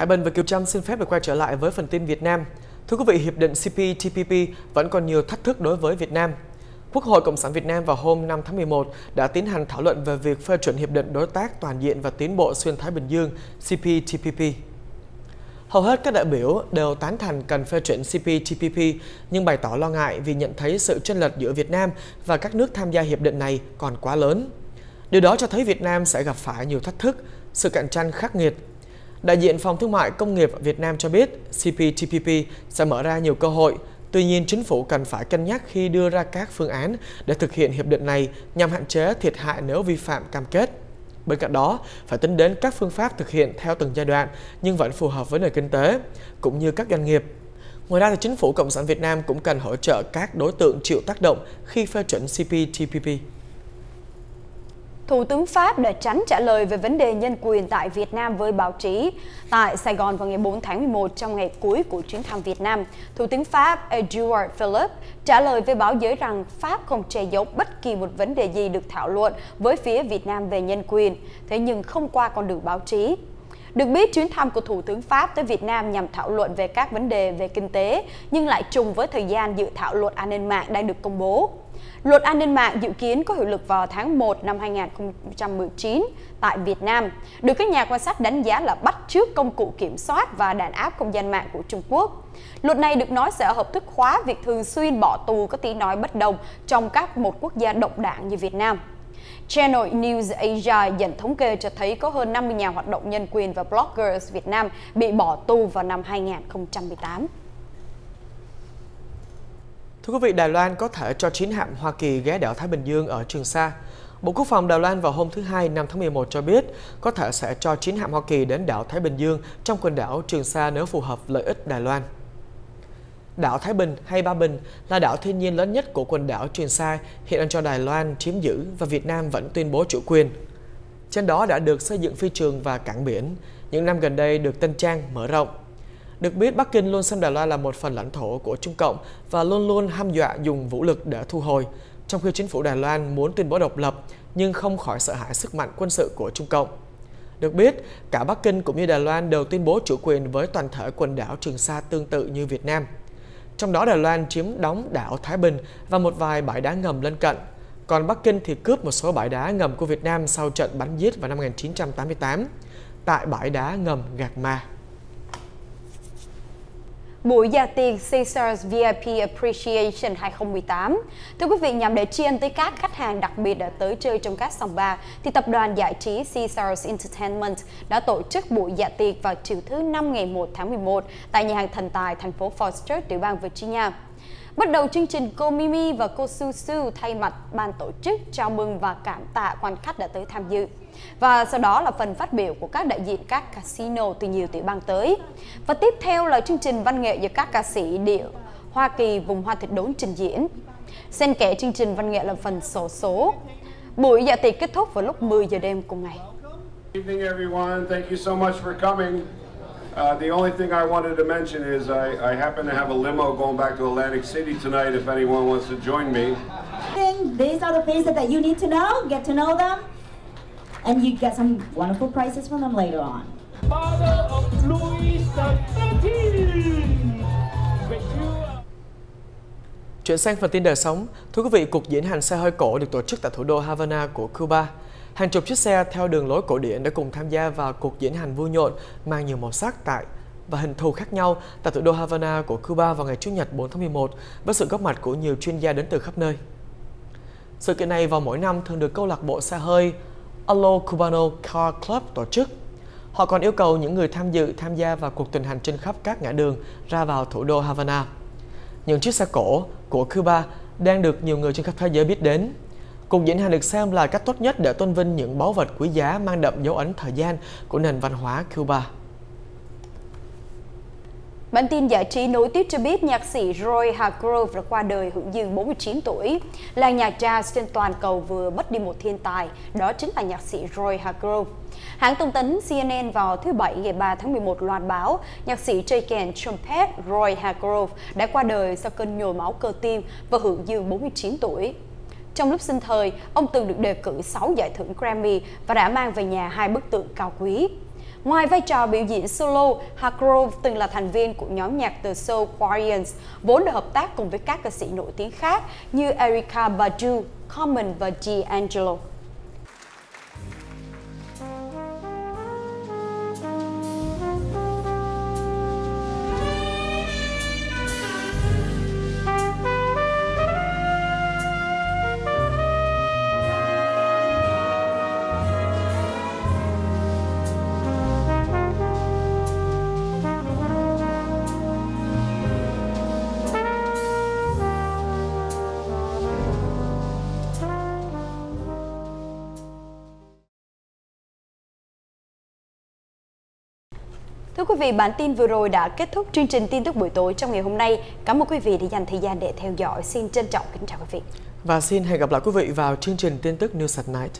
Hải Bình và Kiều Trâm xin phép được quay trở lại với phần tin Việt Nam. Thưa quý vị, hiệp định CPTPP vẫn còn nhiều thách thức đối với Việt Nam. Quốc hội Cộng sản Việt Nam vào hôm 5 tháng 11 đã tiến hành thảo luận về việc phê chuẩn hiệp định đối tác toàn diện và tiến bộ xuyên Thái Bình Dương CPTPP. Hầu hết các đại biểu đều tán thành cần phê chuẩn CPTPP nhưng bày tỏ lo ngại vì nhận thấy sự chênh lệch giữa Việt Nam và các nước tham gia hiệp định này còn quá lớn. Điều đó cho thấy Việt Nam sẽ gặp phải nhiều thách thức, sự cạnh tranh khắc nghiệt. Đại diện Phòng Thương mại Công nghiệp Việt Nam cho biết CPTPP sẽ mở ra nhiều cơ hội, Tuy nhiên, chính phủ cần phải cân nhắc khi đưa ra các phương án để thực hiện hiệp định này nhằm hạn chế thiệt hại nếu vi phạm cam kết. Bên cạnh đó, phải tính đến các phương pháp thực hiện theo từng giai đoạn nhưng vẫn phù hợp với nền kinh tế, cũng như các doanh nghiệp. Ngoài ra, thì chính phủ Cộng sản Việt Nam cũng cần hỗ trợ các đối tượng chịu tác động khi phê chuẩn CPTPP. Thủ tướng Pháp đã tránh trả lời về vấn đề nhân quyền tại Việt Nam với báo chí. Tại Sài Gòn vào ngày 4 tháng 11 trong ngày cuối của chuyến thăm Việt Nam, Thủ tướng Pháp Edouard Philippe trả lời với báo giới rằng Pháp không che giấu bất kỳ một vấn đề gì được thảo luận với phía Việt Nam về nhân quyền, thế nhưng không qua con đường báo chí. Được biết, chuyến thăm của Thủ tướng Pháp tới Việt Nam nhằm thảo luận về các vấn đề về kinh tế, nhưng lại trùng với thời gian dự thảo luật an ninh mạng đang được công bố. Luật an ninh mạng dự kiến có hiệu lực vào tháng 1 năm 2019 tại Việt Nam, được các nhà quan sát đánh giá là bắt trước công cụ kiểm soát và đàn áp không gian mạng của Trung Quốc. Luật này được nói sẽ hợp thức hóa việc thường xuyên bỏ tù có tiếng nói bất đồng trong các một quốc gia độc đảng như Việt Nam. Channel News Asia dẫn thống kê cho thấy có hơn 50 nhà hoạt động nhân quyền và bloggers Việt Nam bị bỏ tù vào năm 2018. Thưa quý vị, Đài Loan có thể cho chiến hạm Hoa Kỳ ghé đảo Thái Bình Dương ở Trường Sa. Bộ Quốc phòng Đài Loan vào hôm thứ Hai 5 tháng 11 cho biết có thể sẽ cho chiến hạm Hoa Kỳ đến đảo Thái Bình Dương trong quần đảo Trường Sa nếu phù hợp lợi ích Đài Loan. Đảo Thái Bình hay Ba Bình là đảo thiên nhiên lớn nhất của quần đảo Trường Sa hiện đang cho Đài Loan chiếm giữ và Việt Nam vẫn tuyên bố chủ quyền. Trên đó đã được xây dựng phi trường và cảng biển, những năm gần đây được tân trang, mở rộng. Được biết, Bắc Kinh luôn xem Đài Loan là một phần lãnh thổ của Trung Cộng và luôn luôn ham dọa dùng vũ lực để thu hồi, trong khi chính phủ Đài Loan muốn tuyên bố độc lập nhưng không khỏi sợ hãi sức mạnh quân sự của Trung Cộng. Được biết, cả Bắc Kinh cũng như Đài Loan đều tuyên bố chủ quyền với toàn thể quần đảo Trường Sa tương tự như Việt Nam. Trong đó Đài Loan chiếm đóng đảo Thái Bình và một vài bãi đá ngầm lân cận, còn Bắc Kinh thì cướp một số bãi đá ngầm của Việt Nam sau trận bắn giết vào năm 1988 tại bãi đá ngầm Gạc Ma. Buổi giao tiền Caesars VIP Appreciation 2018. Thưa quý vị, nhằm để tri ân tới các khách hàng đặc biệt đã tới chơi trong các sòng bạc, thì tập đoàn giải trí Caesars Entertainment đã tổ chức buổi dạ tiệc vào chiều thứ năm ngày 1 tháng 11 tại nhà hàng Thần Tài, thành phố Foster, tiểu bang Virginia. Bắt đầu chương trình, cô Mimi và cô Su Su thay mặt ban tổ chức chào mừng và cảm tạ quan khách đã tới tham dự. Và sau đó là phần phát biểu của các đại diện các casino từ nhiều tiểu bang tới. Và tiếp theo là chương trình văn nghệ do các ca sĩ điệu Hoa Kỳ vùng hoa thịt đốn trình diễn. Xen kẽ chương trình văn nghệ là phần sổ số. Buổi dạ tiệc kết thúc vào lúc 10 giờ đêm cùng ngày. Good evening everyone. Thank you so much for coming. Uh, the only thing I wanted to mention is I, I happen to have a limo going back to Atlantic City tonight if anyone wants to join me. These are the faces that you need to know, get to know them, and you get some wonderful prizes from them later on. Father of Louis XIII. Chuyển sang phần tin đời sống, thưa quý vị, cuộc diễn hành xe hơi cổ được tổ chức tại thủ đô Havana của Cuba. Hàng chục chiếc xe theo đường lối cổ điển đã cùng tham gia vào cuộc diễn hành vui nhộn, mang nhiều màu sắc, tại và hình thù khác nhau tại thủ đô Havana của Cuba vào ngày Chủ nhật 4 tháng 11 với sự góp mặt của nhiều chuyên gia đến từ khắp nơi. Sự kiện này vào mỗi năm thường được câu lạc bộ xe hơi, Alo Cubano Car Club tổ chức. Họ còn yêu cầu những người tham dự tham gia vào cuộc tuần hành trên khắp các ngã đường ra vào thủ đô Havana. Những chiếc xe cổ của Cuba đang được nhiều người trên khắp thế giới biết đến. Cuộc diễn hành được xem là cách tốt nhất để tôn vinh những báu vật quý giá mang đậm dấu ấn thời gian của nền văn hóa Cuba. Bản tin giải trí nối tiếp cho biết nhạc sĩ Roy Hargrove đã qua đời hưởng dương 49 tuổi. Làng nhạc jazz trên toàn cầu vừa mất đi một thiên tài, đó chính là nhạc sĩ Roy Hargrove. Hãng thông tấn CNN vào thứ Bảy ngày 3 tháng 11 loan báo nhạc sĩ chơi kèn trumpet Roy Hargrove đã qua đời sau cơn nhồi máu cơ tim và hưởng dương 49 tuổi. Trong lúc sinh thời, ông từng được đề cử 6 giải thưởng Grammy và đã mang về nhà hai bức tượng cao quý. Ngoài vai trò biểu diễn solo, Hargrove từng là thành viên của nhóm nhạc The Soul Quarians, vốn đã hợp tác cùng với các ca sĩ nổi tiếng khác như Erykah Badu, Common và D'Angelo. Thưa quý vị, bản tin vừa rồi đã kết thúc chương trình tin tức buổi tối trong ngày hôm nay. Cảm ơn quý vị đã dành thời gian để theo dõi. Xin trân trọng kính chào quý vị. Và xin hẹn gặp lại quý vị vào chương trình tin tức News at Night.